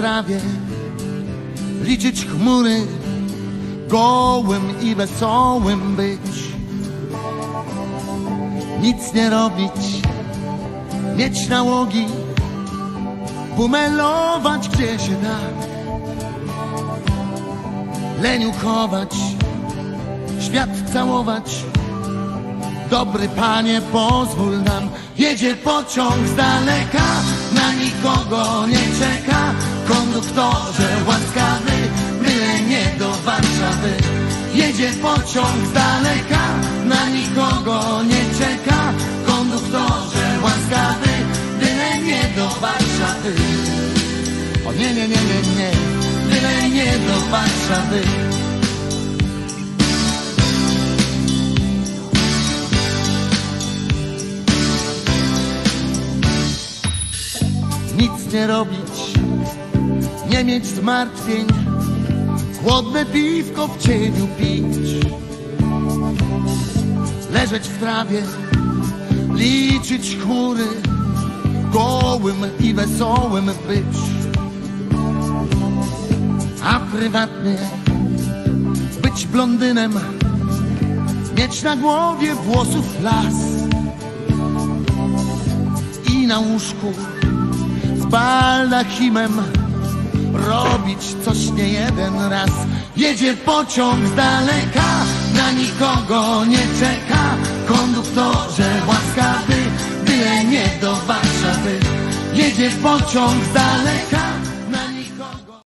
trawie, liczyć chmury, gołym i wesołym być. Nic nie robić, mieć nałogi, bumelować gdzie się da. Leniu chować, świat całować. Dobry panie, pozwól nam, jedzie pociąg z daleka, na nikogo nie czeka. Konduktorze łaskawy, byle nie do Warszawy. Jedzie pociąg z daleka, na nikogo nie czeka. Konduktorze łaskawy, byle nie do Warszawy. O nie, nie, nie, nie, nie, byle nie do Warszawy. nic nie robić, nie mieć zmartwień, chłodne piwko w cieniu pić, leżeć w trawie, liczyć chmury, gołym i wesołym być, a prywatnie być blondynem, mieć na głowie włosów las. I na łóżku z baldachimem robić coś nie jeden raz. Jedzie pociąg z daleka, na nikogo nie czeka. Konduktorze łaskawy, byle nie do Warszawy. Jedzie pociąg z daleka,